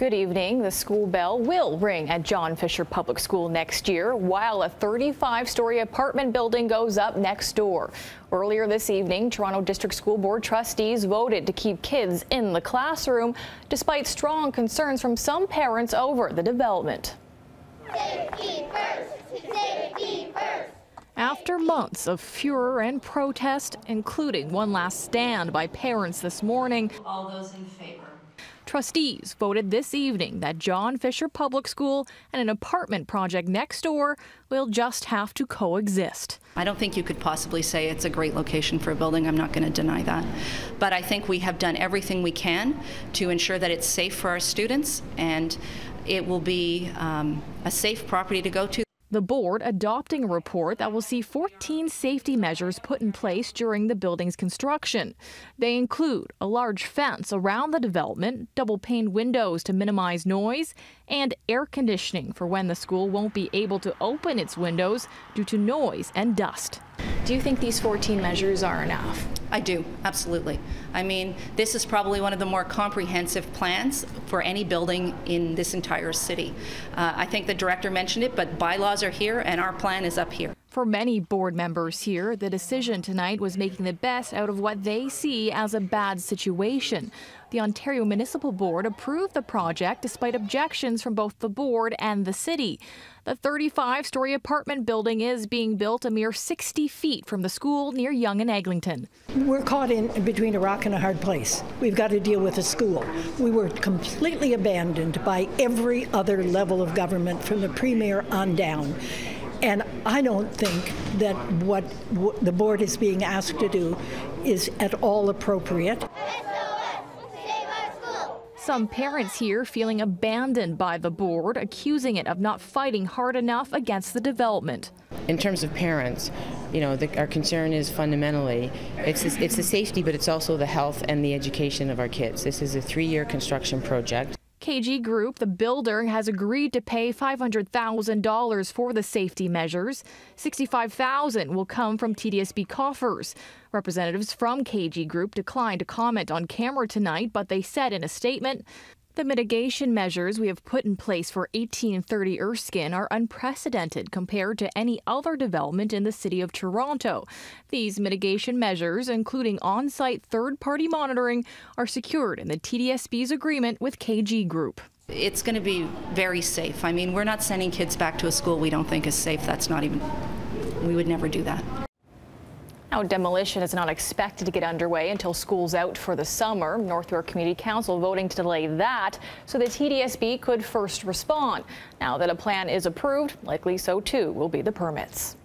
Good evening. The school bell will ring at John Fisher Public School next year while a 35-story apartment building goes up next door. Earlier this evening, Toronto District School Board trustees voted to keep kids in the classroom despite strong concerns from some parents over the development. Safety first! Safety first! After months of furor and protest, including one last stand by parents this morning, All those in favor? Trustees voted this evening that John Fisher Public School and an apartment project next door will just have to coexist. I don't think you could possibly say it's a great location for a building. I'm not going to deny that. But I think we have done everything we can to ensure that it's safe for our students and it will be um, a safe property to go to. The board adopting a report that will see 14 safety measures put in place during the building's construction. They include a large fence around the development, double pane windows to minimize noise, and air conditioning for when the school won't be able to open its windows due to noise and dust. Do you think these 14 measures are enough? I do, absolutely. I mean, this is probably one of the more comprehensive plans for any building in this entire city. Uh, I think the director mentioned it, but bylaws are here and our plan is up here. For many board members here, the decision tonight was making the best out of what they see as a bad situation. The Ontario Municipal Board approved the project despite objections from both the board and the city. The 35 story apartment building is being built a mere 60 feet from the school near Yonge and Eglinton. We're caught in between a rock and a hard place. We've got to deal with a school. We were completely abandoned by every other level of government from the premier on down. And I don't think that what, what the board is being asked to do is at all appropriate. Some parents here feeling abandoned by the board, accusing it of not fighting hard enough against the development. In terms of parents, you know, the, our concern is fundamentally it's it's the safety, but it's also the health and the education of our kids. This is a three-year construction project. KG Group, the builder, has agreed to pay $500,000 for the safety measures. 65,000 will come from TDSB coffers. Representatives from KG Group declined to comment on camera tonight, but they said in a statement the mitigation measures we have put in place for 1830 Erskine are unprecedented compared to any other development in the city of Toronto. These mitigation measures, including on site third party monitoring, are secured in the TDSB's agreement with KG Group. It's going to be very safe. I mean, we're not sending kids back to a school we don't think is safe. That's not even, we would never do that. Now, demolition is not expected to get underway until school's out for the summer. North York Community Council voting to delay that so the TDSB could first respond. Now that a plan is approved, likely so too will be the permits.